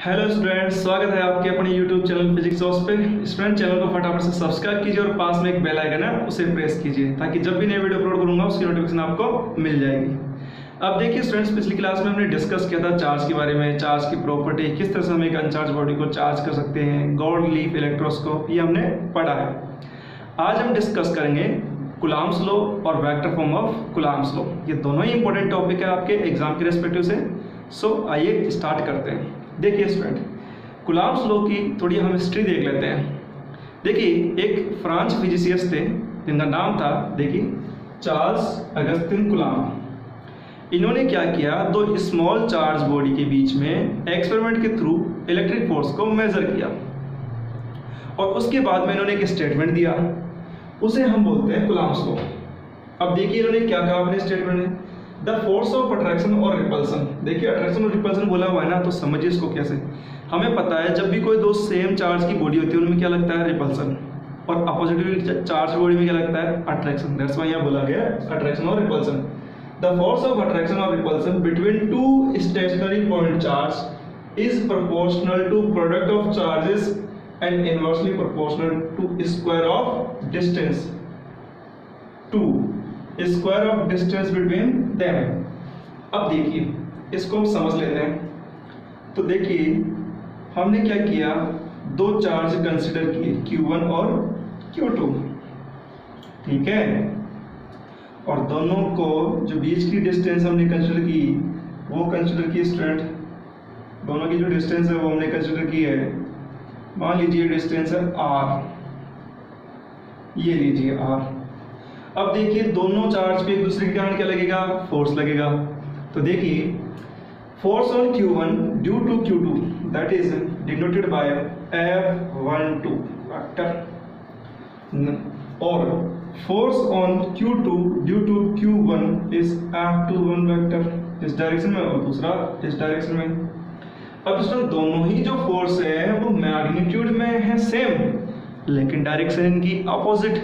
Hello students, स्वागत है आपके अपने यूट्यूब चैनल फिजिक्स हाउस पे। स्टूडेंट, चैनल को फटाफट से सब्सक्राइब कीजिए और पास में एक बेल आइकन है, उसे प्रेस कीजिए, ताकि जब भी नए वीडियो अपलोड करूँगा, उसकी नोटिफिकेशन आपको मिल जाएगी। अब देखिए स्टूडेंट्स, पिछली क्लास में हमने डिस्कस किया था चार्ज के बारे में चार्ज की प्रॉपर्टी किस तरह से हम एक अनचार्ज बॉडी को चार्ज कर सकते हैं गॉड लीफ इलेक्ट्रोस्कोप ये हमने पढ़ा है। आज हम डिस्कस करेंगे कुलाम्स लो और vector form of Coulomb's law ये दोनों ही इंपॉर्टेंट टॉपिक है आपके एग्ज़ाम के रेस्पेक्टिव से। सो आइए स्टार्ट करते हैं। देखिए स्टूडेंट कुलाम्स लो की थोड़ी हम हिस्ट्री देख लेते हैं। देखिए, एक फ्रांस फिजिसियस थे, जिनका नाम था, देखिए, चार्ल्स अगस्तिन कुलाम इन्होंने क्या किया, दो स्मॉल चार्ज बॉडी के बीच में एक्सपेरिमेंट के थ्रू इलेक्ट्रिक फोर्स को मेजर किया। और उसके बाद में इन्होंने एक स्टेटमेंट दिया। उसे हम बोलते हैं कुलाम्स लो अब देखिए इन्होंने क्या कहा अपने स्टेटमेंट में? द फोर्स ऑफ़ अट्रैक्शन और रिपल्सन देखिए अट्रैक्शन और रिपल्सन बोला हुआ है ना तो समझिए इसको कैसे। हमें पता है, जब भी कोई दो सेम चार्ज की बॉडी होती है, उनमें क्या लगता है? रिपल्सन और अपोजिटिव चार्ज बॉडी में क्या लगता है? अट्रैक्शन दैट्स व्हाई यहाँ बोला गया अट्रैक्शन और repulsion the force of attraction और repulsion between two stationary point charge is proportional to product of charges and inversely proportional to square of distance to square of distance between them अब देखिए, इसको हम समझ लेते हैं। तो देखिए, हमने क्या किया? दो चार्ज कंसिडर किए Q1 और Q2 ठीक है? और दोनों को जो बीच की डिस्टेंस हमने कंसिडर की, वो कंसिडर की स्टूडेंट दोनों की जो डिस्टेंस है, वो हमने कंसिडर की है। मान लीजिए डिस्टेंस है R ये लीजिए R अब देखिए, दोनों चार्ज पे एक दूसरे के कारण क्या लगेगा? फोर्स लगेगा। तो देखिए force on Q1 due to Q2 that is denoted by F12 vector और force on Q2 due to Q1 is F21 vector इस डायरेक्शन में और दूसरा, इस डायरेक्शन में। अब इसमें दोनों ही जो फोर्स है, वो मैग्नीट्यूड में है सेम लेकिन डायरेक्शन इनकी अपोजिट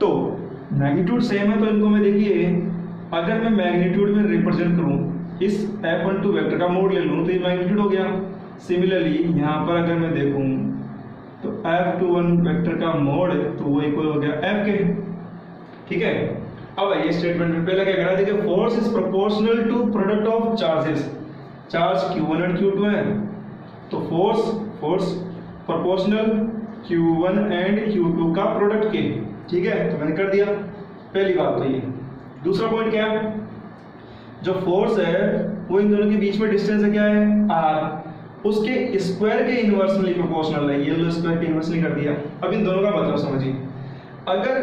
तो मैग्नीट्यूड सेम है तो इनको मैं देखिए, अगर मैं मैग्नीट्यूड में रिप्रेजेंट करूँ, इस एफ़ वन टू वैक्टर का मोड ले लूँ तो ये मैग्नीट्यूड हो गया। सिमिलरली यहाँ पर अगर मैं देखूँ तो एफ़ टू वन वैक्टर का मोड तो वो इक्वल हो गया एफ़ के। ठीक है? अब ये स्टेटमेंट पहले क्या करा, देखिए force is proportional to product of charges charge Q1 and Q2 है। तो force force proportional Q1 and Q2 का प्रोडक्ट के। ठीक है? तो मैंने कर दिया। पहली बात तो ये। दूसरा पॉइंट क्या है? जो फोर्स है, वो इन दोनों के बीच में डिस्टेंस है क्या है? R उसके स्क्वायर के इनवर्सली प्रोपोर्शनल है। ये स्क्वायर के इनवर्सली कर दिया। अब इन दोनों का मतलब समझिए। अगर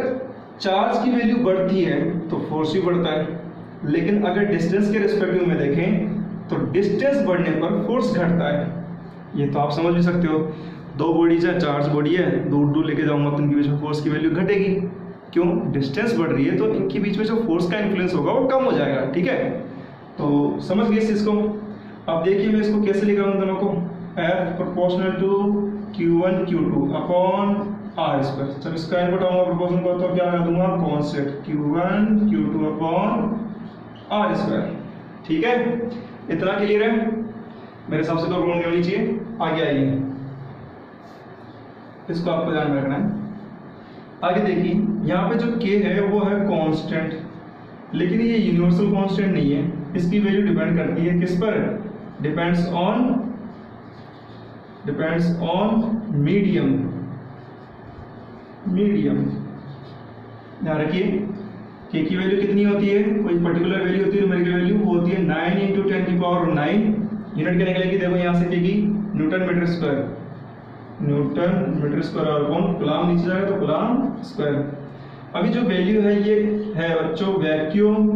चार्ज की वैल्यू बढ़ती है तो फोर्स भी बढ़ता है। लेकिन अगर डिस्टेंस के रिस्पेक्टिव में देखें तो डिस्टेंस बढ़ने पर फोर्स घटता है। ये तो आप समझ भी सकते हो। दो बॉडीज है चार्ज बॉडी है दूर दूर लेके जाऊँगा तो इनके बीच में फोर्स की वैल्यू घटेगी। क्यों? डिस्टेंस बढ़ रही है तो इनके बीच में जो फोर्स का इन्फ्लुएंस होगा वो कम हो जाएगा, ठीक है? तो समझ गए इस चीज़ को? अब देखिए मैं इसको कैसे लिख रहा हूँ दोनों को। F proportional to Q1 Q2 upon R square जब इसका इनपुट आऊँगा प्रोपोर्शन को तो क्या लगा दूँगा? Constant Q1 Q2 upon are square ठीक है? इतना क्लियर है? मेरे हिसाब से तो होनी चाहिए। आगे आइए। इसको आपको ध्यान में रखना है। आगे देखिए, यहाँ पे जो k है, वो है कांस्टेंट लेकिन ये यूनिवर्सल कांस्टेंट नहीं है। इसकी वैल्यू डिपेंड करती है किस पर? Depends on depends on medium medium ध्यान रखिए के की वैल्यू कितनी होती है? कोई पर्टिकुलर वैल्यू होती है न्यूमेरिकल वैल्यू वो होती है 9 इंटू टेन की पावर 9 यूनिट क्या निकलेगी? देखो यहाँ से के की newton metre square newton, metre square और कौन गुलाम नीचे जाएगा तो गुलाम स्क्वायर। अभी जो वैल्यू है ये है बच्चों वैक्यूम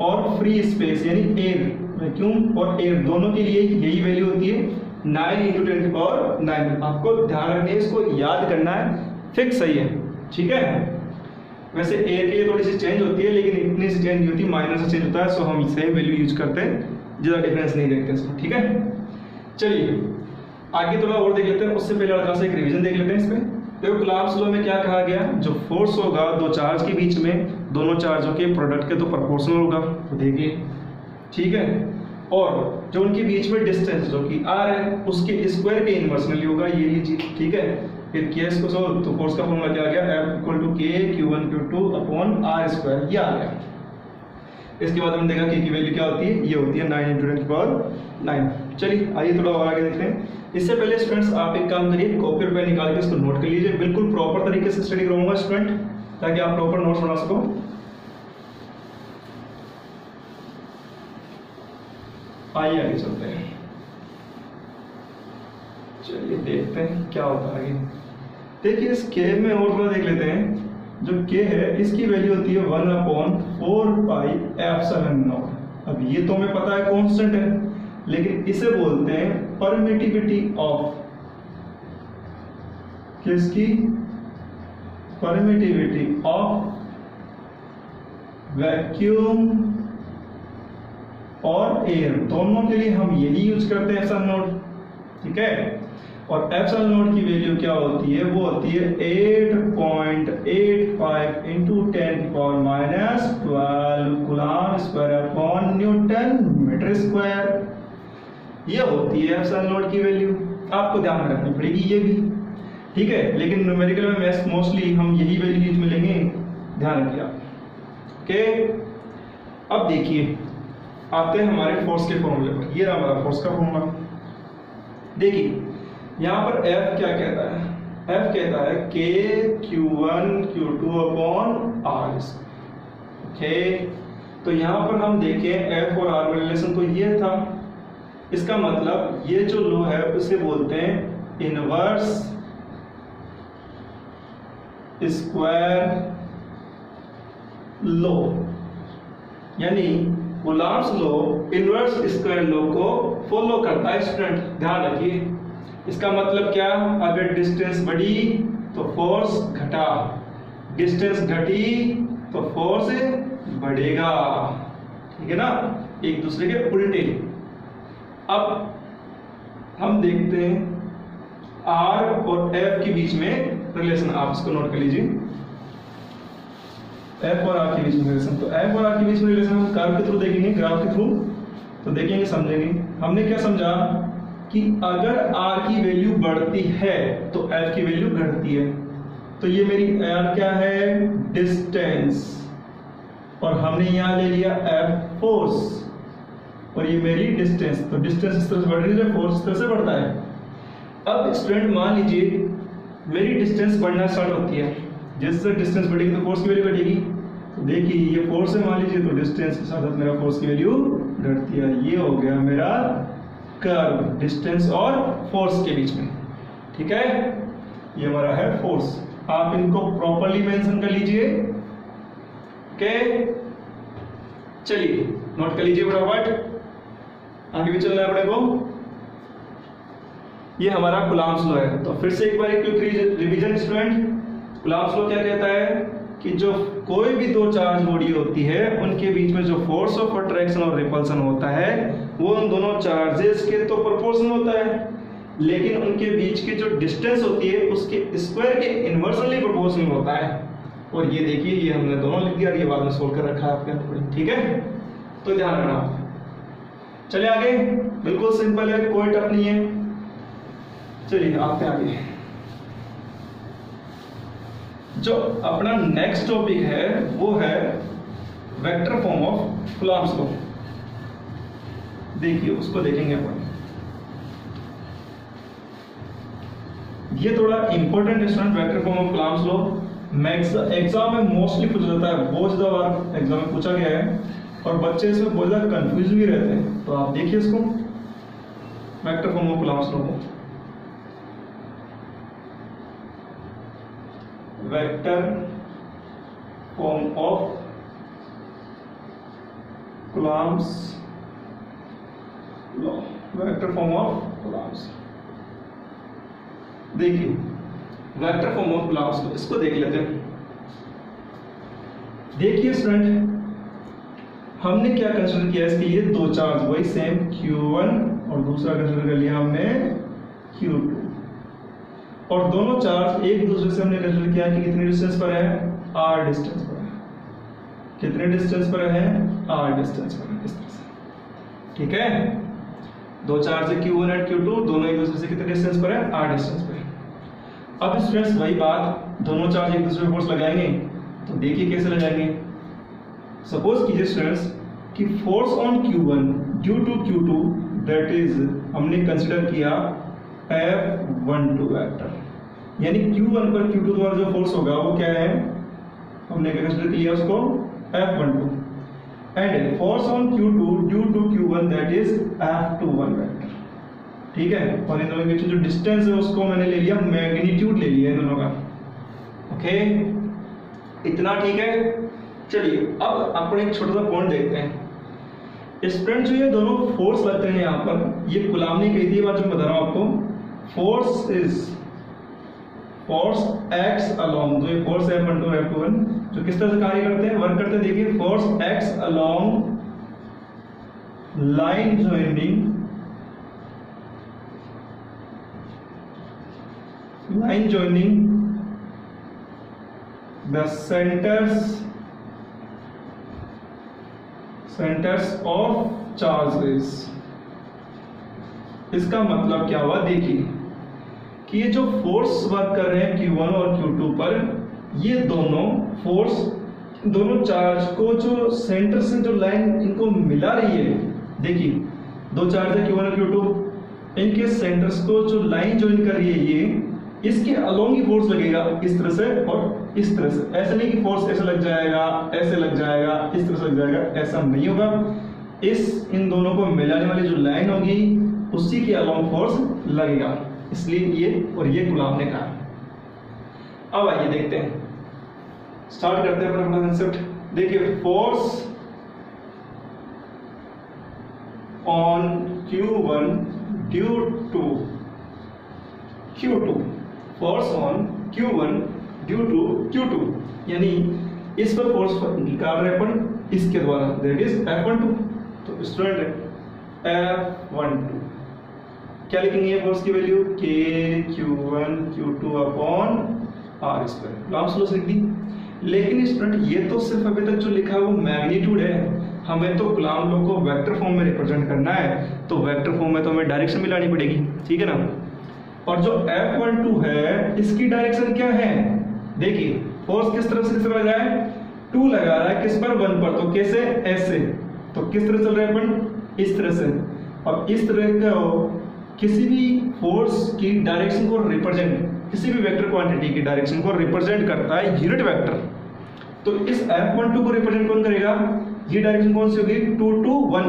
और फ्री स्पेस यानी एयर वैक्यूम और एयर दोनों के लिए यही वैल्यू होती है nine into ten power nine आपको ध्यान रखना है इसको याद करना है फिक्स सही है, ठीक है? वैसे एयर के लिए थोड़ी सी चेंज होती है, लेकिन इतनी सी चेंज नहीं होती माइनर से चेंज होता है सो हम सेम वैल्यू यूज़ करते हैं, ज़्यादा डिफरेंस नहीं देखते इसमें, ठीक है? चलिए आगे थोड़ा और देख लेते हैं, उससे पहले हल्का सा एक रिवीजन देख लेते हैं इसमें। देखो क्लास लॉ में क्या कहा गया? जो फोर्स होगा, दो चार्ज के बीच में, दोनों चार्जों के प्रोडक्ट के तो प्रोपोर्शनल होगा। तो देखिए, ठीक है? और जो उनके बीच में डिस्टेंस जो कि आर है, उसके स्क्वायर के इनवर्सनली होगा, ये लीजिए, ठीक है? फिर के को सोल्व तो फोर्स का फॉर्मूला क्या आ गया? F equal to K Q one Q two upon R square ये आ गया। इसके बाद हमने देखा के की वैल्यू क्या होती है? ये होती है नाइन इंटू टेन की पावर नाइन चलिए, आइए थोड़ा और आगे देखते हैं। इससे पहले स्टूडेंट्स आप एक काम करिए कॉपी और पेन निकाल के इसको नोट कर लीजिए। बिल्कुल प्रॉपर तरीके से स्टडी करूँगा स्टूडेंट ताकि आप प्रॉपर नोट्स बना सको। आइए, आगे चलते हैं। चलिए, देखते हैं क्या होता है देखिए, इस के में और थोड़ा देख लेते हैं। जो के है, इसकी वैल्यू होती है one upon four pi epsilon naught अब ये तो हमें पता है कांस्टेंट है। लेकिन इसे बोलते हैं परमिटिविटी ऑफ़ किसकी? परमिटिविटी ऑफ़ वैक्यूम और एयर दोनों के लिए हम यही यूज़ करते हैं एप्सिलॉन नोट ठीक है? और एप्सिलॉन नोट की वैल्यू क्या होती है? वो होती है 8.85 into ten power minus twelve coulomb square upon newton metre square ये होती है एप्सिलॉन नोट की वैल्यू आपको ध्यान में रखनी पड़ेगी ये भी। ठीक है, लेकिन न्यूमेरिकल में मोस्टली हम यही वैल्यूज़ मिलेंगे। ध्यान रखिए आप ओके अब देखिए, आते हैं हमारे फोर्स के फॉर्मूले पर। ये रहा हमारा फोर्स का फॉर्मूला देखिए, यहाँ पर F क्या कहता है? F कहता है K Q1 Q2 upon R okay तो यहाँ पर हम देखें F और R रिलेशन तो ये था। इसका मतलब ये जो लो है, उसे बोलते हैं इनवर्स स्क्वायर लो यानी गुलाम्स लो इनवर्स स्क्वायर लो को फॉलो करता है स्टूडेंट ध्यान रखिए। इसका मतलब क्या? अगर डिस्टेंस बढ़ी तो फोर्स घटा। डिस्टेंस घटी तो फोर्स बढ़ेगा। ठीक है ना? एक दूसरे के उल्टे। अब हम देखते हैं आर और एफ़ के बीच में रिलेशन आप इसको नोट कर लीजिए। एफ़ और आर के बीच में रिलेशन तो एफ़ और आर के बीच में रिलेशन हम कर्व के थ्रू देखेंगे ग्राफ के थ्रू तो देखेंगे, समझेंगे। हमने क्या समझा कि अगर आर की वैल्यू बढ़ती है तो एफ़ की वैल्यू घटती है। तो ये मेरी r क्या है? डिस्टेंस और हमने यहाँ ले लिया एफ़ फोर्स और ये मेरी डिस्टेंस तो डिस्टेंस इस तरह से बढ़ रही है फोर्स इस तरह से बढ़ता है। अब स्टूडेंट मान लीजिए मेरी डिस्टेंस बढ़ना स्टार्ट होती है। जैसे डिस्टेंस बढ़ेगी तो फोर्स की वैल्यू घटेगी। तो देखिए, ये फोर्स है, मान लीजिए तो डिस्टेंस के साथ मेरा फोर्स की वैल्यू घटती है। ये हो गया मेरा कर्व डिस्टेंस और फोर्स के बीच में। ठीक है? ये हमारा है फोर्स आप इनको प्रॉपरली मेंशन कर लीजिए। ओके चलिए नोट कर लीजिए फटाफट। आगे भी चलना है अपने को। ये हमारा गुलाम्स लो है। तो फिर से एक बार quick revision student Coulomb's law क्या कहता है कि जो कोई भी दो चार्ज बॉडी होती है, उनके बीच में जो फोर्स ऑफ़ अट्रैक्शन और रिपल्सन होता है, वो उन दोनों चार्जेस के तो प्रोपोर्शनल होता है। लेकिन उनके बीच की जो डिस्टेंस होती है, उसके स्क्वायर के इनवर्सली प्रोपोर्शनल होता है। और ये देखिए, ये हमने दोनों लिख दिया ये बाद में सोल्व कर रखा है आपके अंदर ठीक है? तो ध्यान रखना। चलिए आगे। बिल्कुल सिंपल है, कोई टफ नहीं है। चलिए, आते आगे। जो अपना नेक्स्ट टॉपिक है, वो है vector form of Coulomb's law देखिए, उसको देखेंगे अपन। ये थोड़ा important student vector form of Coulomb's law exam में मोस्टली पूछा जाता है बहुत ज़्यादा बार एग्ज़ाम में पूछा गया है। और बच्चे इसमें बहुत ज़्यादा कंफ्यूज भी रहते हैं। तो आप देखिए इसको। Vector form of Coulomb's law को vector form of Coulomb's law vector form of Coulomb's देखिए वेक्टर फॉर्म ऑफ़ Coulomb's इसको देख लेते हैं। देखिए स्टूडेंट हमने क्या कंसिडर किया इसके लिए? दो चार्ज वही सेम Q1 और दूसरा कंसिडर कर लिया हमने Q2 और दोनों चार्ज एक दूसरे से हमने कंसिडर किया कि कितने डिस्टेंस पर है? आर डिस्टेंस पर है। कितने डिस्टेंस पर है? आर डिस्टेंस पर है, इस तरह से। ठीक है? दो चार्ज है Q1 और Q2 दोनों एक दूसरे से कितने डिस्टेंस पर है? R डिस्टेंस पर है। अब स्टूडेंट्स वही बात, दोनों चार्ज एक दूसरे पर फोर्स लगाएँगे तो देखिए कैसे लगाएँगे। सपोज़ कीजिए स्टूडेंट्स कि force on Q1 due to Q2 that is हमने कंसिडर किया F12 वेक्टर यानी Q1 पर Q2 द्वारा जो फोर्स होगा वो क्या है? हमने कंसिडर किया उसको? F12 and force on Q2 due to Q1 that is F21 vector ठीक है? और इन दोनों के बीच जो डिस्टेंस है उसको मैंने ले लिया मैग्नीट्यूड ले लिया इन दोनों का. Okay okay? इतना ठीक है? चलिए, अब अपन एक छोटा सा पॉइंट देखते हैं। स्टूडेंट जो ये दोनों फोर्स लगते हैं यहाँ पर। ये गुलाम ने कही थी बात जो बता रहा हूँ आपको। Force is force X along जो ये फोर्स है वन टू एफ़ वन जो किस तरह से कार्य करते हैं वर्क करते देखिए force X along line joining line joining the centers centers of charges. इसका मतलब क्या हुआ? देखिए कि ये जो फोर्स वर्क कर रहे हैं Q1 और Q2 पर, ये दोनों फोर्स दोनों चार्ज को जो सेंटर से जो लाइन इनको मिला रही है। देखिए, दो चार्ज है Q1 और Q2 इनके सेंटर्स को जो लाइन ज्वाइन कर रही है ये, इसके अलोंग ही फोर्स लगेगा, इस तरह से, और इस तरह से। ऐसे नहीं कि फोर्स ऐसे लग जाएगा, ऐसे लग जाएगा, इस तरह से लग जाएगा, ऐसा नहीं होगा। इस, इन दोनों को मिलाने वाली जो लाइन होगी, उसी के अलोंग फोर्स लगेगा। इसलिए ये और ये गुलाम ने कहा। अब आइए देखते हैं। स्टार्ट करते हैं अपना कंसेप्ट देखिए force on Q1 due to Q2 force on Q1 due to Q2 यानी इस पर फोर्स निकाल रहे अपन, इसके द्वारा. दैट इज़ F12 तो स्टूडेंट F12 क्या लिखेंगे फोर्स की value K Q1 Q2 upon R square long slow लिख दी. लेकिन स्टूडेंट ये तो सिर्फ़ अभी तक जो लिखा है वो मैग्नीट्यूड है. हमें तो गुलाम लो को वेक्टर फॉर्म में रिप्रेजेंट करना है. तो वेक्टर फॉर्म में तो हमें डायरेक्शन मिलानी पड़ेगी. ठीक है ना? और जो F12 है, इसकी डायरेक्शन क्या है? देखिए फोर्स किस तरफ़ से किस तरफ़ है टू लगा रहा है, किस पर? वन पर। तो कैसे? ऐसे तो किस तरह चल रहा है अपन? इस तरह से। और इस तरह का किसी भी फोर्स की डायरेक्शन को रिप्रेजेंट किसी भी वेक्टर क्वांटिटी की डायरेक्शन को रिप्रेजेंट करता है यूनिट वेक्टर तो इस F12 को रिप्रेजेंट कौन करेगा? ये डायरेक्शन कौन सी होगी? टू टू वन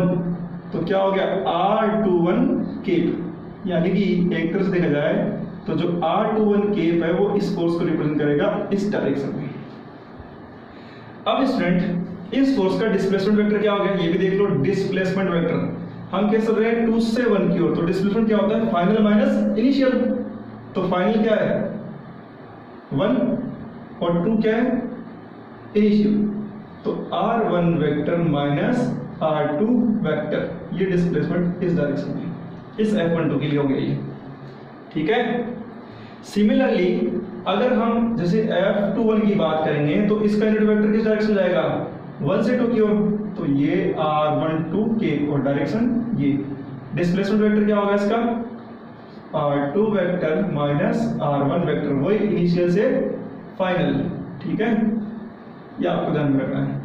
तो क्या हो गया? आर टू वन केप यानी कि एक तरह से देखा जाए तो जो आर टू वन केप है, वो इस फोर्स को रिप्रेजेंट करेगा इस डायरेक्शन में अब स्टूडेंट इस फोर्स का डिस्प्लेसमेंट वेक्टर क्या हो गया? ये भी देख लो डिस्प्लेसमेंट वेक्टर हम कह सकते हैं टू से वन की ओर। तो डिस्प्लेसमेंट क्या होता है? फाइनल माइनस इनिशियल तो फाइनल क्या है? वन और टू क्या है? इनिशियल तो R one vector minus R two vector ये डिस्प्लेसमेंट इस डायरेक्शन में इस F12 के लिए हो गया ये। ठीक है? सिमिलरली अगर हम जैसे F21 की बात करेंगे तो इसका यूनिट वेक्टर किस डायरेक्शन जाएगा? वन से टू की ओर। तो ये R12 के और डायरेक्शन ये। डिस्प्लेसमेंट वेक्टर क्या होगा इसका? R2 vector minus R1 vector वही इनिशियल से फाइनल ठीक है? ये आपको ध्यान में रखना है।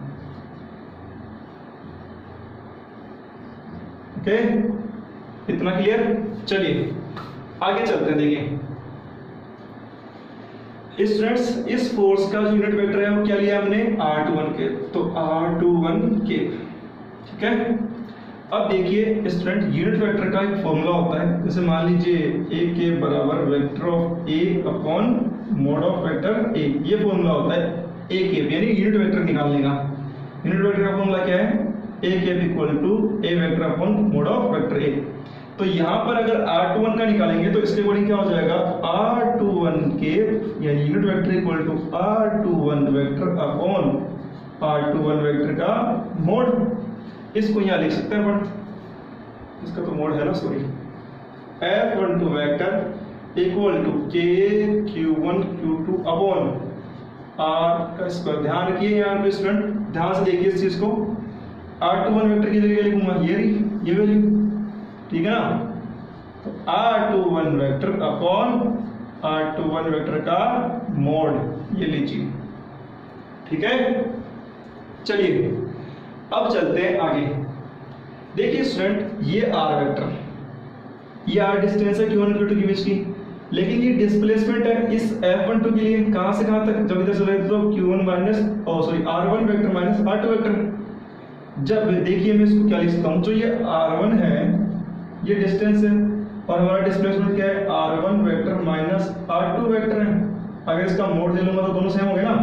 ओके इतना क्लियर चलिए। आगे चलते देखिए। स्टूडेंट्स इस फोर्स का जो यूनिट वेक्टर है, वो क्या लिया हमने? आर टू वन के। तो आर टू वन के। ठीक है? अब देखिए स्टूडेंट यूनिट वेक्टर का एक फॉर्मूला होता है। जैसे मान लीजिए ए के बराबर vector of A upon mod of vector A ये फॉर्मूला होता है ए के यानी यूनिट वेक्टर निकालने का। यूनिट वेक्टर का फॉर्मूला क्या है? ए के equal to A vector upon mod of vector A तो यहाँ पर अगर R21 का निकालेंगे तो इसके अकॉर्डिंग क्या हो जाएगा? R21 के यानी unit vector equal to R21 vector upon R21 vector का मोड इसको यहाँ लिख सकते हैं अपन। इसका तो मोड है ना sorry F12 vector equal to K Q1 Q2 upon R का स्क्वायर ध्यान रखिए यहाँ पे स्टूडेंट ध्यान से देखिए इस चीज़ को। R21 वेक्टर की जगह लिखूँगा? ये ये वैल्यू ठीक है ना? तो R two one vector upon R two one vector का मोड ये लीजिए। ठीक है? चलिए, अब चलते हैं आगे। देखिए स्टूडेंट ये आर वेक्टर ये आर डिस्टेंस है, क्यू टू के बीच की? लेकिन ये डिस्प्लेसमेंट है, इस एफ़ वन टू के लिए कहाँ से कहाँ तक? जब इधर से तो one minus O sorry R one vector minus R two vector जब देखिए मैं इसको क्या लिख सकता हूँ? जो ये आर वन है ये डिस्टेंस है, और हमारा डिस्प्लेसमेंट क्या है? R one vector minus R two vector है। अगर इसका मोड ले लूँगा तो दोनों सेम हो गए ना?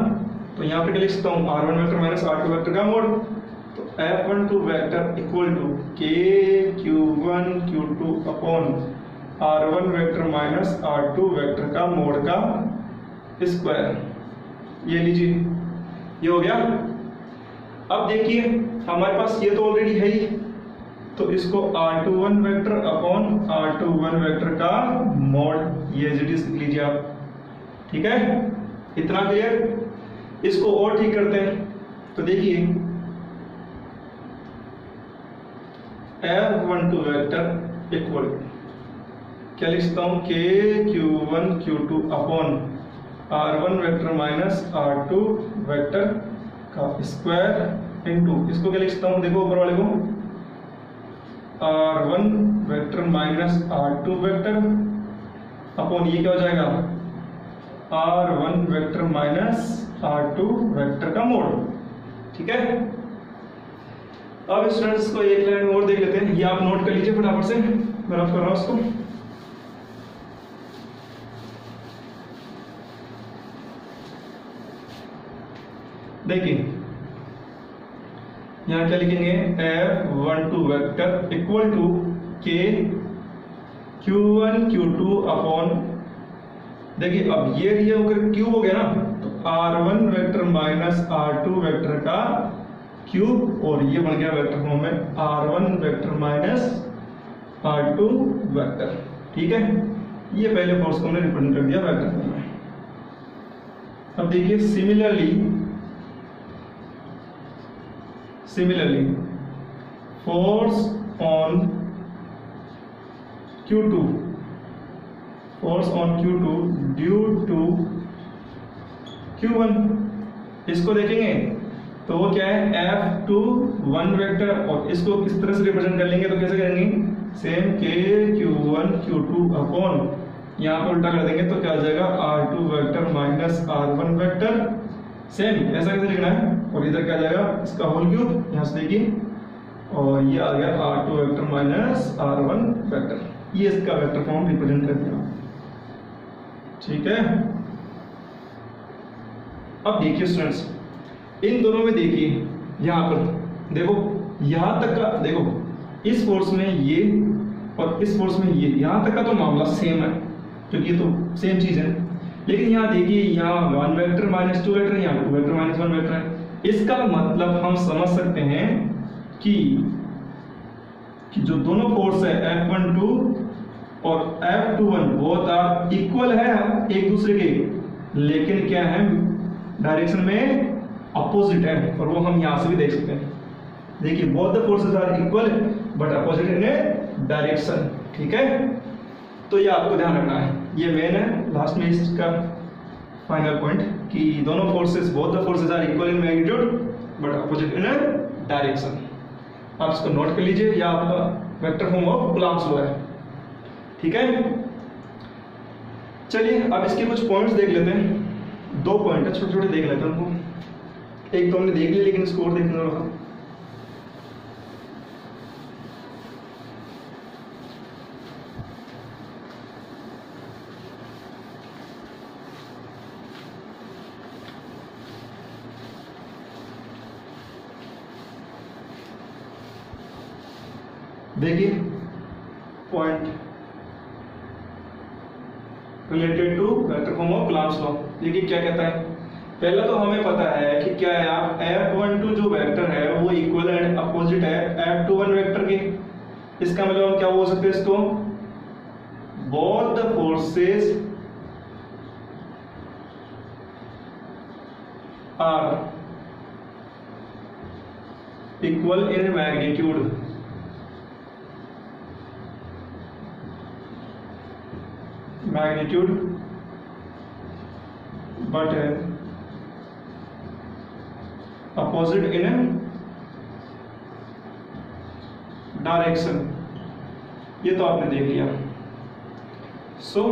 तो यहाँ पे लिख सकता हूँ? R one vector minus R two vector का मोड तो F one two vector equal to K Q one Q two upon R one vector minus R two vector का मोड का स्क्वायर ये लीजिए। ये हो गया। अब देखिए, हमारे पास ये तो ऑलरेडी है ही। तो इसको R two one vector upon R two one vector का मोड ये लीजिए आप। ठीक है? इतना क्लियर इसको और ठीक करते हैं। तो देखिए F one two vector equal क्या लिखता हूँ? K Q one Q two upon R one vector minus R two vector का स्क्वायर इनटू इसको क्या लिखता हूँ? देखो ऊपर वाले को। R one vector minus R two vector upon ये क्या हो जाएगा? R one vector minus R two vector का मोड ठीक है? अब स्टूडेंट्स को एक लाइन और देख लेते हैं। ये आप नोट कर लीजिए फटाफट से। मैं रफ कर रहा हूँ उसको देखिए यहाँ क्या लिखेंगे? F one two vector equal to K Q one Q two upon देखिए, अब ये ये अगर क्यूब हो गया ना तो R one vector minus R two vector का क्यूब और ये बन गया वेक्टर फॉर्म में R one vector minus R two vector ठीक है? ये पहले फोर्स को हमने रिप्रेजेंट कर दिया वेक्टर फॉर्म में। अब देखिए similarly similarly force on Q2 force on Q2 due to Q1 इसको देखेंगे तो वो क्या है? F टू वन वेक्टर और इसको किस तरह से रिप्रेजेंट कर लेंगे तो कैसे करेंगे? Same K Q one Q two upon यहाँ पर उल्टा कर देंगे तो क्या आ जाएगा? R two vector minus R one vector same ऐसा कैसे लिखना है? और इधर क्या जाएगा? इसका होल क्यूब यहाँ से देखिए। और ये आ गया R two vector minus R one vector ये इसका वेक्टर फॉर्म रिप्रेजेंट कर दिया। ठीक है? अब देखिए स्टूडेंट्स इन दोनों में देखिए, यहाँ पर। देखो, यहाँ तक का, देखो, इस फोर्स में ये और इस फोर्स में ये। यहाँ तक का तो मामला सेम है, क्योंकि ये तो सेम चीज़ है। लेकिन यहाँ देखिए, यहाँ one vector minus two vector यहाँ two vector minus one vector है। इसका मतलब हम समझ सकते हैं कि कि जो दोनों फोर्स है एफ़ वन टू और F two one are equal है एक दूसरे के। लेकिन क्या है डायरेक्शन में अपोजिट है, और वो हम यहाँ से भी देख सकते हैं। देखिए both the forces are equal but opposite in direction ठीक है? तो ये आपको ध्यान रखना है। ये मेन है लास्ट में इसका फाइनल पॉइंट कि दोनों forces both the forces are equal in magnitude but opposite in direction आप इसको नोट कर लीजिए, या आपका vector form of Coulomb's law है। ठीक है? चलिए, अब इसके कुछ पॉइंट्स देख लेते हैं। दो पॉइंट है छोटे छोटे देख लेते हैं उनको। एक तो हमने देख लिया, लेकिन इसको और देखना होगा देखिए। Point related to vector form of class law देखिए क्या कहता है। पहला तो हमें पता है कि क्या है आप एफ़ वन टू जो वेक्टर है, वो इक्वल एंड अपोजिट है एफ़ टू वन वेक्टर के। इसका मतलब हम क्या बोल सकते हैं इसको? Both the forces are equal in magnitude magnitude. But uh, opposite in a direction ये तो आपने देख लिया। सो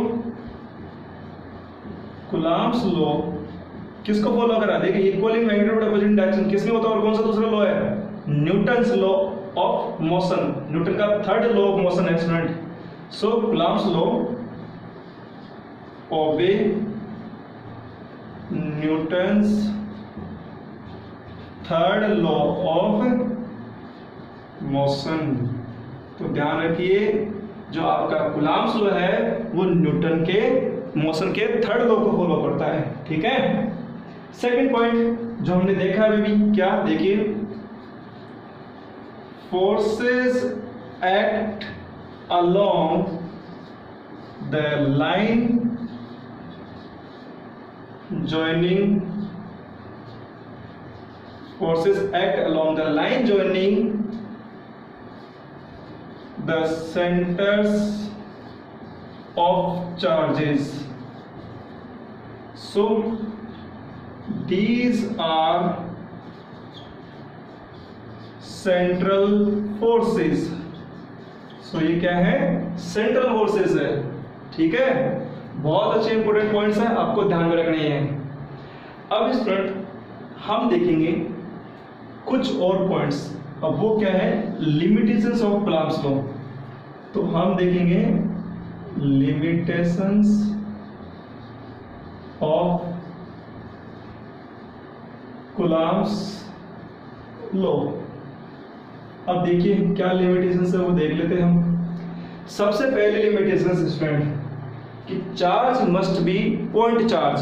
कुलाम्स लॉ किसको फॉलो करा? देखिए इक्वली मैग्नेटिक अपोजिट डायरेक्शन किसमें होता है और कौन सा दूसरा लॉ है? Newton's law of motion Newton का third law of motion experiment so Coulomb's law obey Newton's third law of motion. तो ध्यान रखिए, जो आपका गुलाम्स लॉ है, वो न्यूटन के मोशन के थर्ड लॉ को फॉलो करता है, ठीक है? सेकंड पॉइंट जो हमने देखा अभी भी क्या? देखिए। Forces act along the line joining forces act along the line joining the centers of charges so these are central forces so ये क्या है सेंट्रल फोर्सेस है ठीक है बहुत अच्छे इंपोर्टेंट पॉइंट्स हैं, आपको ध्यान में रखने हैं। अब इस फ्रंट हम देखेंगे कुछ और पॉइंट्स अब वो क्या है? लिमिटेशंस ऑफ़ प्लाम्स लॉ तो हम देखेंगे लिमिटेशंस ऑफ़ कुलाम्स लॉ अब देखिए क्या लिमिटेशंस है वो देख लेते हैं हम। सबसे पहले लिमिटेशंस स्टूडेंट कि charge must be point charge.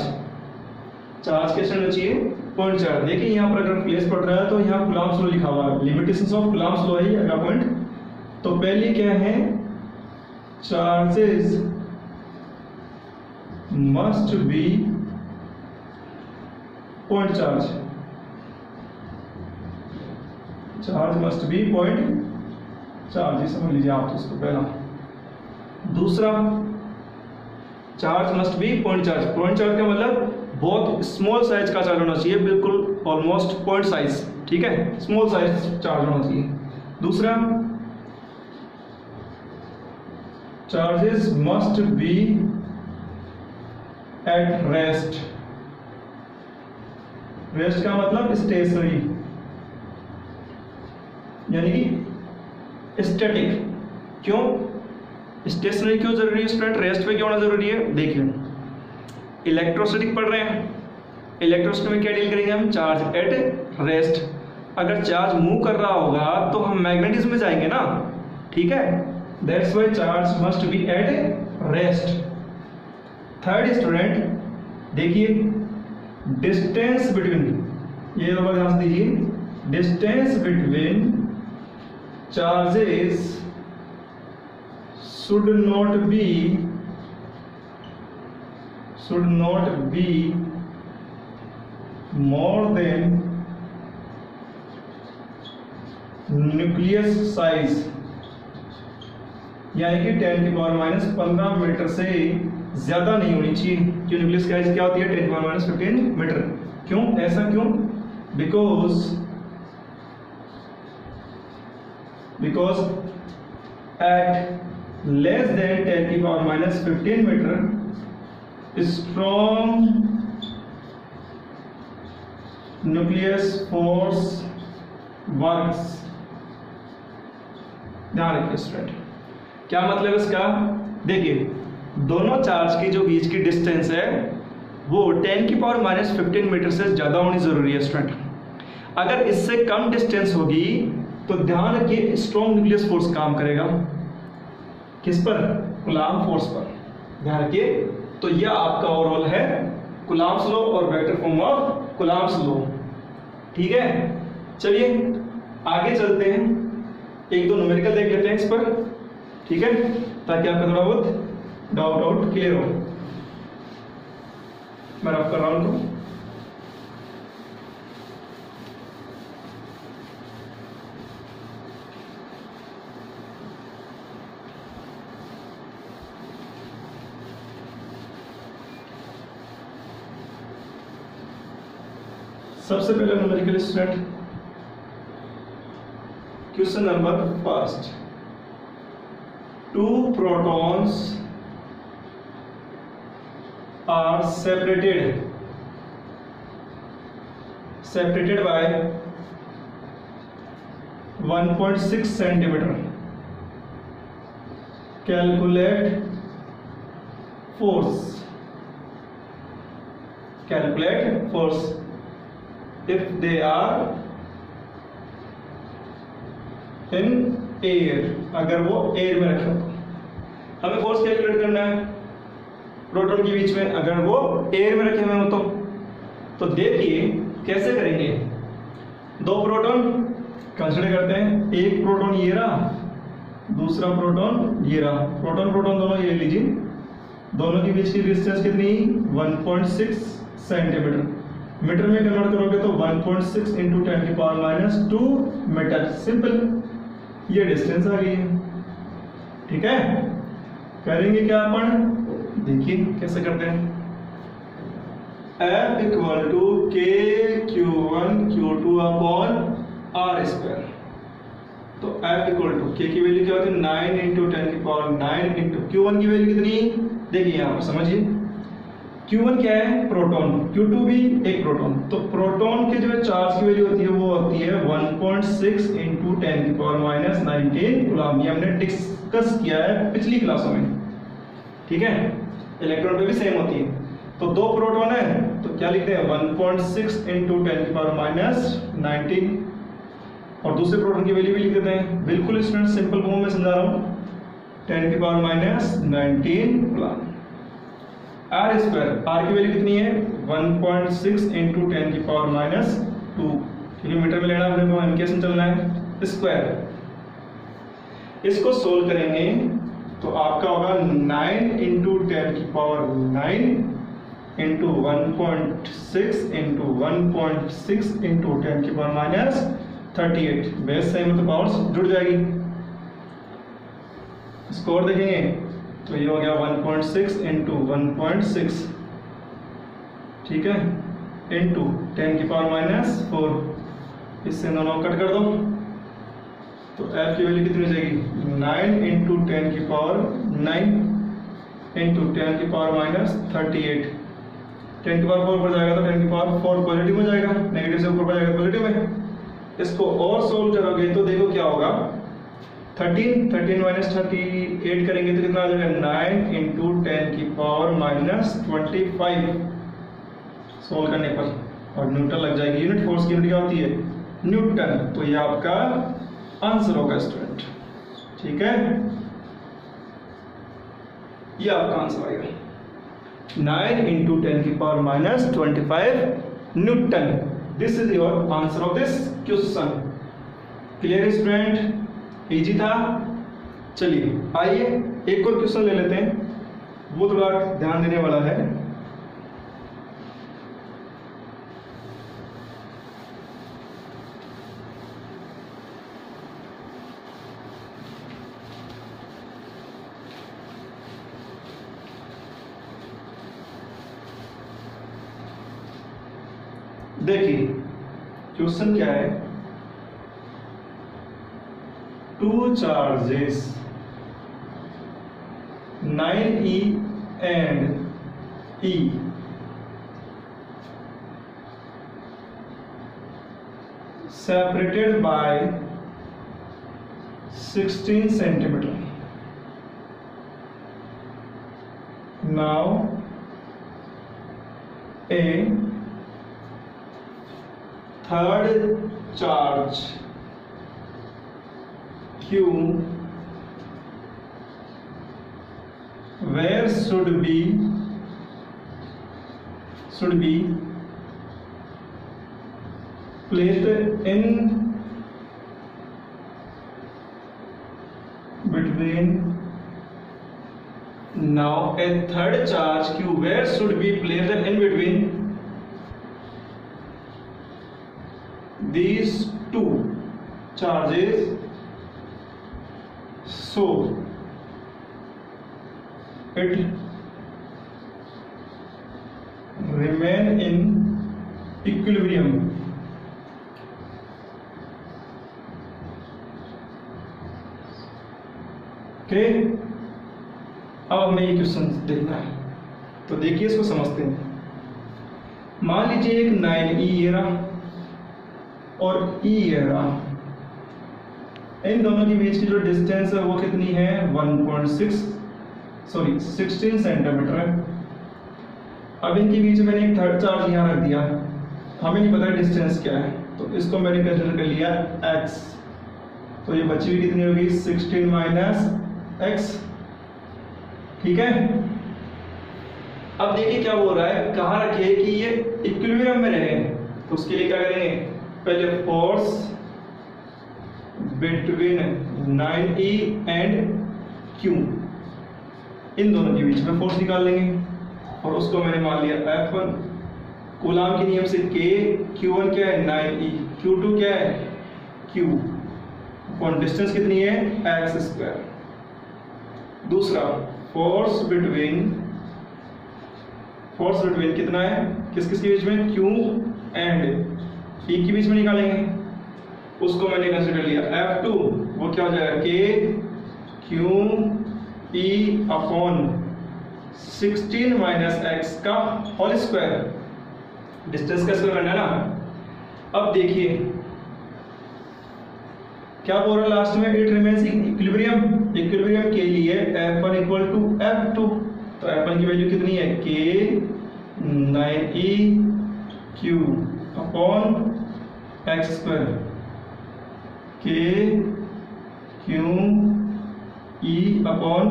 Charge कैसे होना चाहिए? Point charge. देखिए, यहाँ पर अगर प्लेस पड़ रहा है तो यहाँ गुलाम्स लो लिखा हुआ है। लिमिटेशन ऑफ़ गुलाम्स लो है अगला पॉइंट तो पहली क्या है? Charges must be point charge. Charge must be point charge. समझ लीजिए आप तो उसको पहला। दूसरा charge must be point charge. Point charge का मतलब बहुत स्मॉल साइज़ का चार्ज होना चाहिए, बिल्कुल ऑलमोस्ट पॉइंट साइज़ ठीक है? स्मॉल साइज़ चार्ज होना चाहिए। दूसरा charges must be at rest rest का मतलब स्टेशनरी यानी कि स्टैटिक क्यों? स्टेशनरी क्यों ज़रूरी है स्टूडेंट रेस्ट में क्यों होना ज़रूरी है? देखिए इलेक्ट्रोस्टैटिक पढ़ रहे हैं। इलेक्ट्रोस्टैटिक में क्या डील करेंगे हम? चार्ज एट रेस्ट अगर चार्ज मूव कर रहा होगा तो हम मैग्नेटिज्म में जाएँगे ना। ठीक है? That's why charge must be at rest third student देखिए डिस्टेंस बिटवीन ये ध्यान दीजिए distance between charges should not be, should not be more than nucleus size यानी कि टेन की पावर माइनस पंद्रह मीटर से ज़्यादा नहीं होनी चाहिए। क्यों न्यूक्लियस साइज़ क्या होती है? टेन की पावर माइनस फिफ्टीन मीटर। क्यों? ऐसा क्यों? Because because at less than 10 की power minus fifteen metre strong nucleus force works ध्यान रखिए स्टूडेंट क्या मतलब इसका? देखिए, दोनों चार्ज की जो बीच की डिस्टेंस है, वो 10 की पावर माइनस फिफ्टीन मीटर से ज़्यादा होनी ज़रूरी है स्टूडेंट अगर इससे कम डिस्टेंस होगी तो ध्यान रखिए स्ट्रॉन्ग न्यूक्लियस फोर्स काम करेगा। किस पर? गुलाम फोर्स पर। ध्यान रखिए तो यह आपका ओवरऑल है कुलाम्स लो और vector form of Coulomb's law ठीक है? चलिए, आगे चलते हैं। एक दो न्यूमेरिकल देख लेते हैं इस पर। ठीक है? ताकि आपका थोड़ा बहुत डाउट आउट क्लियर हो। मैं आपका रहा हूँ। सबसे पहले numerical student question number first two protons are separated separated by 1.6 centimetre calculate force calculate force if they are in air, अगर वो एयर में रखे। हमें फोर्स कैलकुलेट करना है। प्रोटॉन के बीच में अगर वो एयर में रखे हुए हो तो। तो देखिए, कैसे करेंगे? दो प्रोटॉन कंसिडर करते हैं। एक प्रोटॉन ये रहा, दूसरा प्रोटॉन ये रहा। प्रोटॉन प्रोटॉन दोनों ये लीजिए। दोनों के बीच की डिस्टेंस कितनी? 1.6 सेंटीमीटर मीटर में कन्वर्ट करोगे तो 1.6 पॉइंट सिक्स इंटू टेन की power minus two metre simple ये डिस्टेंस आ गई है। ठीक है? करेंगे क्या अपन? देखिए, कैसे करते हैं। F equal to K Q one Q two upon R square तो F इक्वल टू के की वैल्यू क्या होती है? नाइन इंटू टेन की power nine into Q one की वैल्यू कितनी? देखिए यहाँ पर, समझिए। Q1 क्या है? प्रोटॉन Q2 भी एक प्रोटॉन तो प्रोटॉन के जो चार्ज की वैल्यू होती है, वो होती है 1.6 पॉइंट सिक्स इंटू टेन की पावर माइनस नाइनटीन गुलाम ये हमने डिस्कस किया है पिछली क्लासों में। ठीक है? इलेक्ट्रॉन पे भी सेम होती है। तो दो प्रोटॉन है तो क्या लिखते हैं? 1.6 point six into ten power minus nineteen और दूसरे प्रोटॉन की वैल्यू भी लिख देते हैं। बिल्कुल स्टूडेंट सिंपल फॉर्म में समझा रहा हूँ। टेन की power minus nineteen coulomb R square R की वैल्यू कितनी है? 1.6 पॉइंट सिक्स इंटू टेन की पावर माइनस टू किलोमीटर में लेना अपने को एमकेएस में चलना है स्क्वायर इसको सोल्व करेंगे तो आपका होगा 9 इंटू टेन की power 9 into one point six into one point six into ten की power minus thirty eight base सही मतलब पावर्स जुड़ जाएगी। स्कोर देखेंगे। तो ये हो गया 1.6 पॉइंट सिक्स इंटू वन ठीक है? इंटू टेन की पावर माइनस फोर। इससे दोनों कट कर दो। तो f की वैल्यू कितनी हो जाएगी? नाइन इंटू टेन की पावर नाइन इंटू टेन की power minus thirty eight. Ten की पावर फोर पर जाएगा तो टेन की पावर फोर पॉजिटिव में जाएगा। नेगेटिव से ऊपर पर जाएगा पॉजिटिव में। इसको और सोल्व करोगे तो देखो क्या होगा। Thirteen thirteen minus thirty eight करेंगे तो कितना आ जाएगा? नाइन इंटू टेन की power minus twenty five solve करने पर। और न्यूटन लग जाएगी। यूनिट फोर्स की यूनिट क्या होती है? न्यूटन तो ये आपका आंसर होगा स्टूडेंट ठीक है? ये आपका आंसर आएगा। नाइन इंटू टेन की power minus twenty five newton this is your answer of this question clear student easy था। चलिए, आइए, एक और क्वेश्चन ले लेते हैं। वो थोड़ा ध्यान देने वाला है। देखिए क्वेश्चन क्या है? Two charges 9e and e separated by 16 centimeter now a third charge q where should be should be placed in between now a third charge q where should be placed in between these two charges so it remain in equilibrium. Okay? अब हमें ये question देखना है। तो देखिए इसको समझते हैं। मान लीजिए एक नाइन ई एरा और e ई एरा इन दोनों के बीच की जो डिस्टेंस है, वो कितनी है? 1.6 सॉरी 16 सेंटीमीटर है। अब इनके बीच मैंने एक थर्ड चार्ज यहाँ रख दिया। हमें नहीं पता डिस्टेंस क्या है। तो इसको मैंने कंसिडर कर लिया x तो ये बची हुई कितनी होगी? 16 माइनस एक्स ठीक है? अब देखिए क्या बोल रहा है। कहा रखे कि ये इक्विलिब्रियम में रहे। तो उसके लिए क्या करेंगे? पहले force between 9e and q. इन दोनों के बीच में फोर्स निकाल लेंगे। और उसको मैंने मान लिया F1 कूलाम के नियम से K Q1 क्या है? 9e Q2 क्या है? Q अपॉन डिस्टेंस कितनी है? X स्क्वायर दूसरा फोर्स बिटवीन फोर्स बिटवीन कितना है? किस किस के बीच में? क्यू एंड ई के बीच में निकालेंगे। उसको मैंने कंसिडर लिया। एफ़ टू वो क्या हो जाएगा? K Q E upon 16 minus X का होल स्क्वायर डिस्टेंस का स्क्वायर करना है ना? अब देखिए, क्या बोल रहा लास्ट में? इट रिमेन्स इक्विलिब्रियम इक्विलिब्रियम के लिए F1 इक्वल टू F2 तो F1 की वैल्यू कितनी है? K nine E Q upon X square K, Q E upon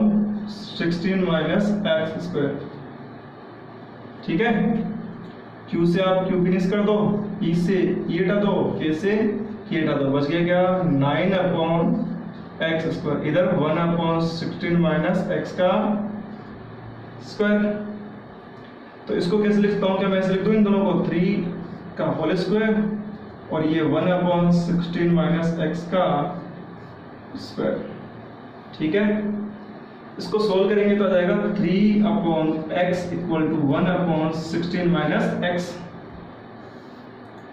16 minus X square ठीक है? Q से आप Q फिनिश कर दो E से E हटा दो, K से K हटा दो। बच गया क्या? नाइन अपॉन एक्स स्क्वायर इधर वन अपॉन 16 माइनस एक्स का स्क्वायर तो इसको कैसे लिखता हूँ? क्या मैं लिख दूँ इन दोनों को? थ्री का होल स्क्वायर और ये 1 अपॉन 16 माइनस एक्स का स्क्वायर। ठीक है? इसको सोल्व करेंगे तो आ जाएगा three upon x equal to one upon 16 minus x.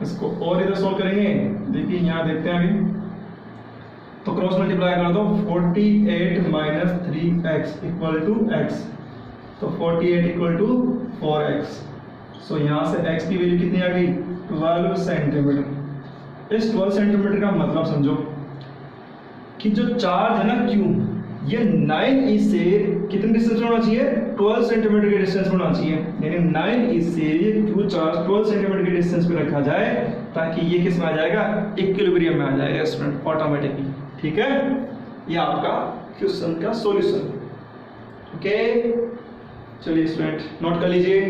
इसको और इधर सोल्व करेंगे। देखिए, यहाँ देखते हैं अभी। तो क्रॉस मल्टीप्लाई कर दो 48 minus three x equal to x तो 48 equal to four x so यहाँ से x की वैल्यू कितनी आ गई? 12 सेंटीमीटर इस 12 सेंटीमीटर का मतलब समझो कि जो चार्ज है ना Q, ये 9 ई से कितने डिस्टेंस होना चाहिए? 12 सेंटीमीटर के डिस्टेंस होना चाहिए। यानी 9 ई से ये Q चार्ज 12 सेंटीमीटर के डिस्टेंस पे रखा जाए ताकि ये किसमें आ जाएगा? इक्विलिब्रियम में आ जाएगा स्टूडेंट ऑटोमेटिकली ठीक है? ये आपका क्वेश्चन का सॉल्यूशन ओके चलिए स्टूडेंट नोट कर लीजिए।